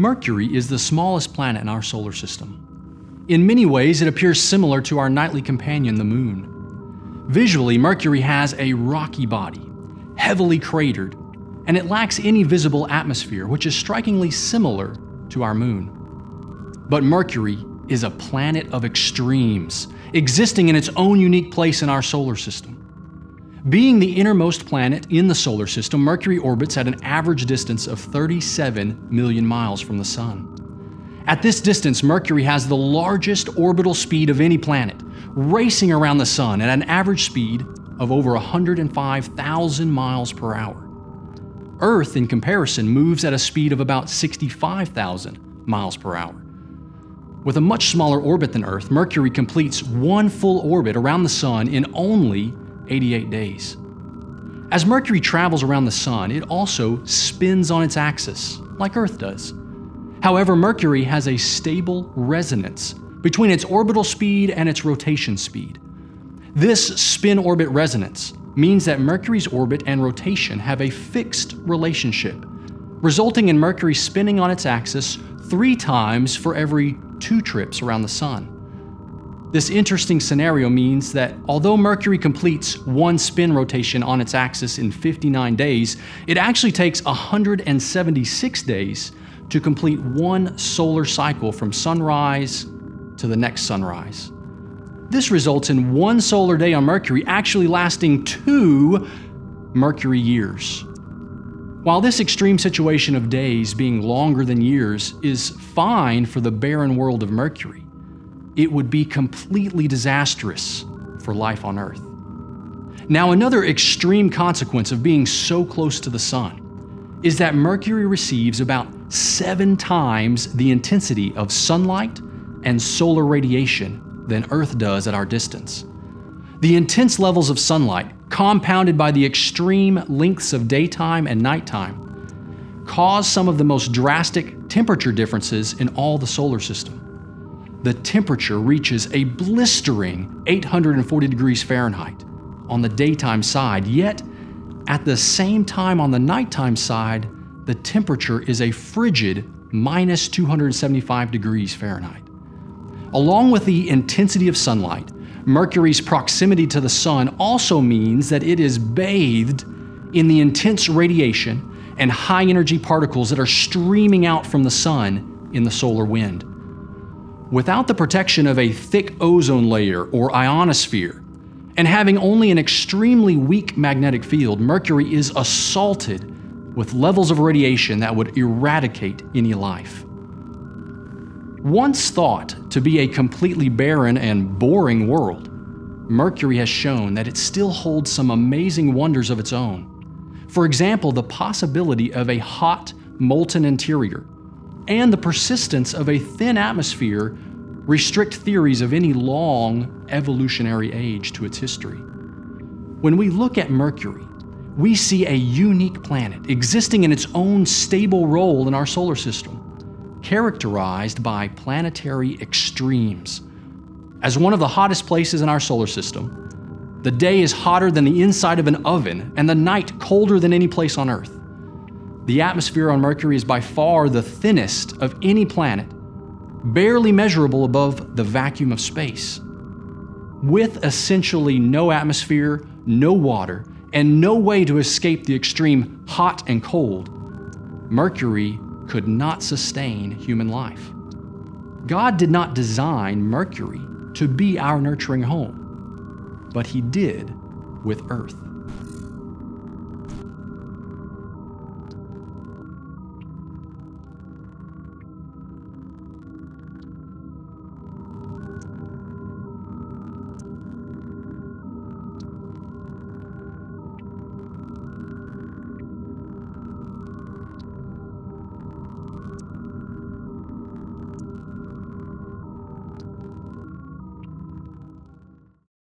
Mercury is the smallest planet in our solar system. In many ways, it appears similar to our nightly companion, the Moon. Visually, Mercury has a rocky body, heavily cratered, and it lacks any visible atmosphere, which is strikingly similar to our Moon. But Mercury is a planet of extremes, existing in its own unique place in our solar system. Being the innermost planet in the solar system, Mercury orbits at an average distance of 37 million miles from the Sun. At this distance, Mercury has the largest orbital speed of any planet, racing around the Sun at an average speed of over 105,000 miles per hour. Earth, in comparison, moves at a speed of about 65,000 miles per hour. With a much smaller orbit than Earth, Mercury completes one full orbit around the Sun in only 88 days. As Mercury travels around the Sun, it also spins on its axis, like Earth does. However, Mercury has a stable resonance between its orbital speed and its rotation speed. This spin orbit resonance means that Mercury's orbit and rotation have a fixed relationship, resulting in Mercury spinning on its axis three times for every two trips around the Sun. This interesting scenario means that although Mercury completes one spin rotation on its axis in 59 days, it actually takes 176 days to complete one solar cycle from sunrise to the next sunrise. This results in one solar day on Mercury actually lasting two Mercury years. While this extreme situation of days being longer than years is fine for the barren world of Mercury, it would be completely disastrous for life on Earth. Now, another extreme consequence of being so close to the Sun is that Mercury receives about seven times the intensity of sunlight and solar radiation than Earth does at our distance. The intense levels of sunlight, compounded by the extreme lengths of daytime and nighttime, cause some of the most drastic temperature differences in all the solar system the temperature reaches a blistering 840 degrees Fahrenheit on the daytime side, yet at the same time on the nighttime side, the temperature is a frigid minus 275 degrees Fahrenheit. Along with the intensity of sunlight, Mercury's proximity to the Sun also means that it is bathed in the intense radiation and high energy particles that are streaming out from the Sun in the solar wind. Without the protection of a thick ozone layer or ionosphere, and having only an extremely weak magnetic field, Mercury is assaulted with levels of radiation that would eradicate any life. Once thought to be a completely barren and boring world, Mercury has shown that it still holds some amazing wonders of its own. For example, the possibility of a hot, molten interior and the persistence of a thin atmosphere restrict theories of any long evolutionary age to its history. When we look at Mercury, we see a unique planet existing in its own stable role in our solar system, characterized by planetary extremes. As one of the hottest places in our solar system, the day is hotter than the inside of an oven, and the night colder than any place on Earth. The atmosphere on Mercury is by far the thinnest of any planet, barely measurable above the vacuum of space. With essentially no atmosphere, no water, and no way to escape the extreme hot and cold, Mercury could not sustain human life. God did not design Mercury to be our nurturing home, but He did with Earth.